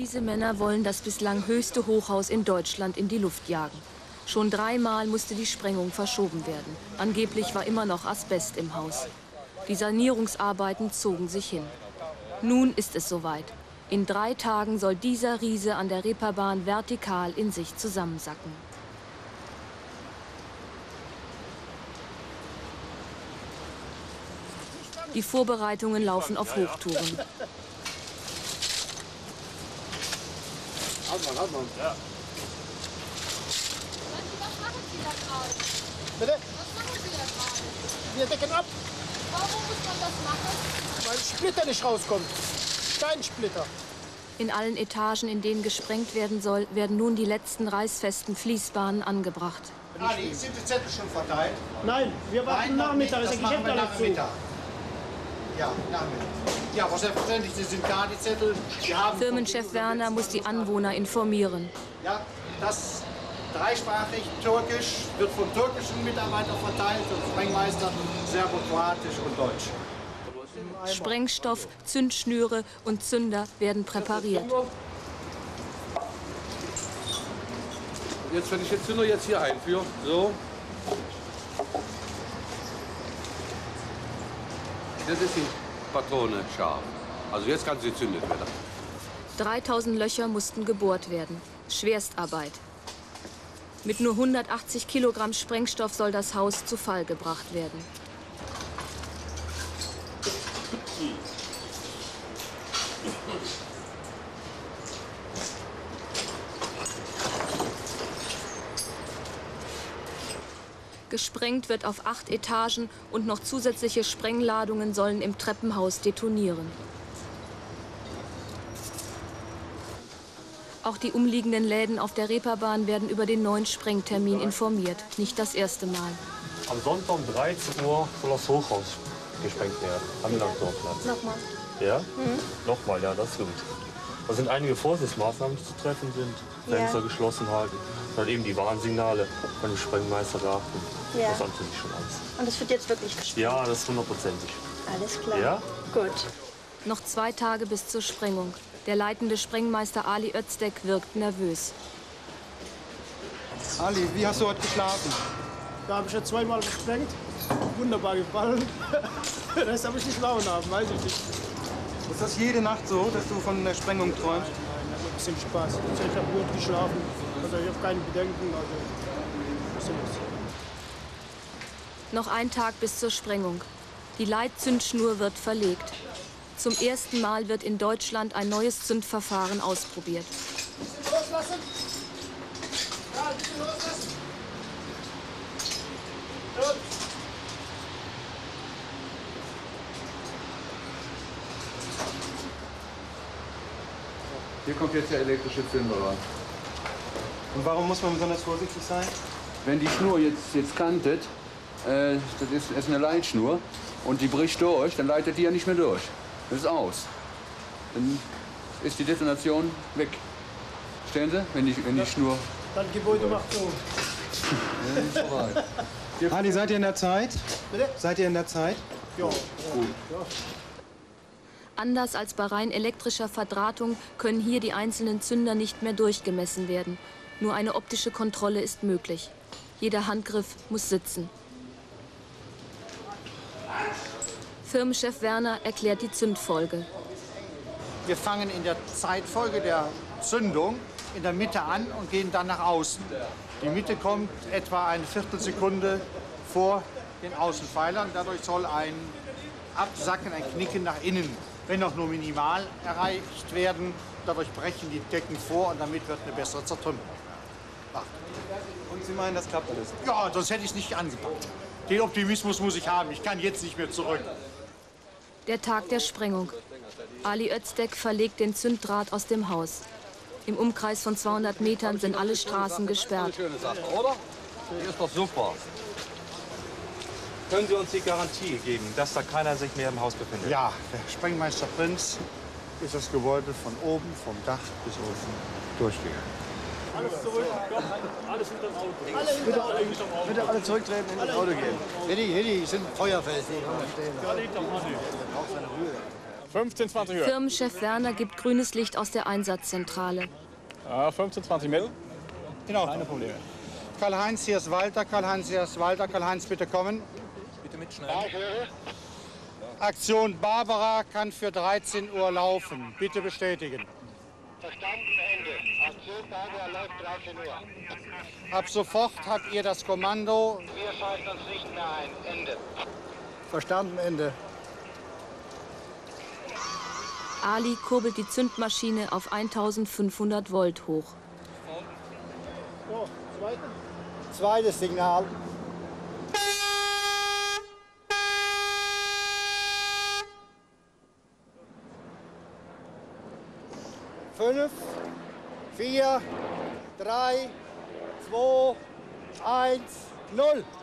Diese Männer wollen das bislang höchste Hochhaus in Deutschland in die Luft jagen. Schon dreimal musste die Sprengung verschoben werden. Angeblich war immer noch Asbest im Haus. Die Sanierungsarbeiten zogen sich hin. Nun ist es soweit. In drei Tagen soll dieser Riese an der Reeperbahn vertikal in sich zusammensacken. Die Vorbereitungen laufen auf Hochtouren. Halt mal, halt mal. Ja. Was machen Sie da gerade? Bitte? Was machen Sie da gerade? Wir decken ab, Warum muss man das machen? weil Splitter nicht rauskommt. Steinsplitter. In allen Etagen, in denen gesprengt werden soll, werden nun die letzten reißfesten Fließbahnen angebracht. Ali, sind die Zettel schon verteilt? Nein, wir warten Nachmittag, das machen Geschäft wir alles zu. Nachmittag. Ja, Nachmittag. Ja, aber selbstverständlich, Sie sind da, die Zettel. Firmenchef Werner muss die Anwohner informieren. Ja, das dreisprachig, türkisch, wird von türkischen Mitarbeitern verteilt und Sprengmeister serbokroatisch und deutsch. Sprengstoff, Zündschnüre und Zünder werden präpariert. Jetzt, wenn ich jetzt Zünder jetzt hier einführe, so. Jetzt ist die Patrone scharf. Also jetzt kann sie zündet werden. 3000 Löcher mussten gebohrt werden. Schwerstarbeit. Mit nur 180 Kilogramm Sprengstoff soll das Haus zu Fall gebracht werden. Gesprengt wird auf acht Etagen und noch zusätzliche Sprengladungen sollen im Treppenhaus detonieren. Auch die umliegenden Läden auf der Reeperbahn werden über den neuen Sprengtermin informiert. Nicht das erste Mal. Am Sonntag um 13 Uhr soll das Hochhaus gesprengt werden, am Landtorplatz. Nochmal. Ja? Nochmal, ja, das stimmt. Da sind einige Vorsichtsmaßnahmen, die zu treffen sind. Fenster Ja. geschlossen halten. Dann eben die Warnsignale von dem Sprengmeister beachten. Ja. Das haben sie sich schon alles. Und es wird jetzt wirklich gesprengt. Ja, das ist hundertprozentig. Alles klar. Ja? Gut. Noch zwei Tage bis zur Sprengung. Der leitende Sprengmeister Ali Özdeck wirkt nervös. Ali, wie hast du heute geschlafen? Da habe ich ja zweimal gesprengt. Wunderbar gefallen. das habe ich nicht schlafen haben, weiß ich nicht. Ist das jede Nacht so, dass du von der Sprengung träumst? Nein, ein bisschen Spaß. Ich habe gut geschlafen. Also ich habe keine Bedenken. Also was soll das? Noch ein Tag bis zur Sprengung. Die Leitzündschnur wird verlegt. Zum ersten Mal wird in Deutschland ein neues Zündverfahren ausprobiert. Loslassen! Ja, ein bisschen loslassen! Gut. Hier kommt jetzt der elektrische rein. Und warum muss man besonders vorsichtig sein? Wenn die Schnur jetzt, jetzt kantet, äh, das ist, ist eine Leitschnur und die bricht durch, dann leitet die ja nicht mehr durch. Das ist aus. Dann ist die Detonation weg. Verstehen Sie? Wenn die, wenn die Schnur. Dann Gebäude macht so. Ali, seid ihr in der Zeit? Bitte? Seid ihr in der Zeit? Ja. Anders als bei rein elektrischer Verdrahtung können hier die einzelnen Zünder nicht mehr durchgemessen werden. Nur eine optische Kontrolle ist möglich. Jeder Handgriff muss sitzen. Firmenchef Werner erklärt die Zündfolge. Wir fangen in der Zeitfolge der Zündung in der Mitte an und gehen dann nach außen. Die Mitte kommt etwa eine Viertelsekunde vor den Außenpfeilern. Dadurch soll ein Absacken, ein Knicken nach innen, wenn auch nur minimal, erreicht werden. Dadurch brechen die Decken vor und damit wird eine bessere Zertrümmerung. Und Sie meinen, das klappt alles? Ja, sonst hätte ich es nicht angepackt. Den Optimismus muss ich haben. Ich kann jetzt nicht mehr zurück. Der Tag der Sprengung. Ali Özdeck verlegt den Zünddraht aus dem Haus. Im Umkreis von 200 Metern sind alle Straßen gesperrt. Schöne Sache, oder? Die ist doch super. Können Sie uns die Garantie geben, dass da keiner sich mehr im Haus befindet? Ja, der Sprengmeister Prinz ist das Gebäude von oben, vom Dach bis unten durchgegangen. Bitte alle zurücktreten in das Auto gehen. Hedi, Hedi, sind Feuerfeld. 15, 20 Uhr. Firmenchef Werner gibt grünes Licht aus der Einsatzzentrale. Ja, 15, 20 Mittel. Genau. Keine Probleme. Karl-Heinz, hier ist Walter. Karl-Heinz, hier ist Walter. Karl-Heinz, bitte kommen. Bitte mitschneiden. Aktion Barbara kann für 13 Uhr laufen. Bitte bestätigen. Verstanden, Ende. Aktion Barbara läuft 13 Uhr. Ab sofort habt ihr das Kommando. Wir schalten uns nicht mehr ein. Ende. Verstanden, Ende. Ali kurbelt die Zündmaschine auf 1500 Volt hoch. Zweites Signal. 5, 4, 3, 2, 1, 0.